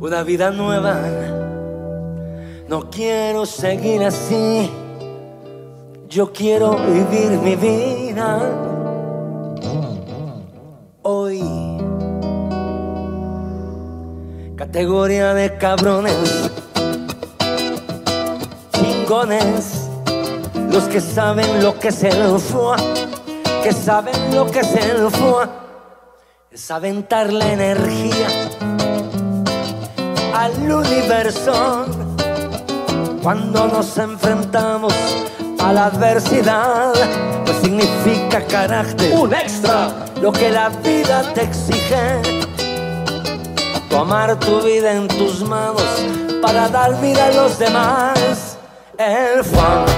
Una vida nueva. No quiero seguir así. Yo quiero vivir mi vida. Hoy. Categoría de cabrones. Chingones. Los que saben lo que es el fue. Que saben lo que es el fue. Es aventar la energía al universo cuando nos enfrentamos a la adversidad, pues significa carácter, Un extra. lo que la vida te exige. Tomar tu vida en tus manos para dar vida a los demás. El fan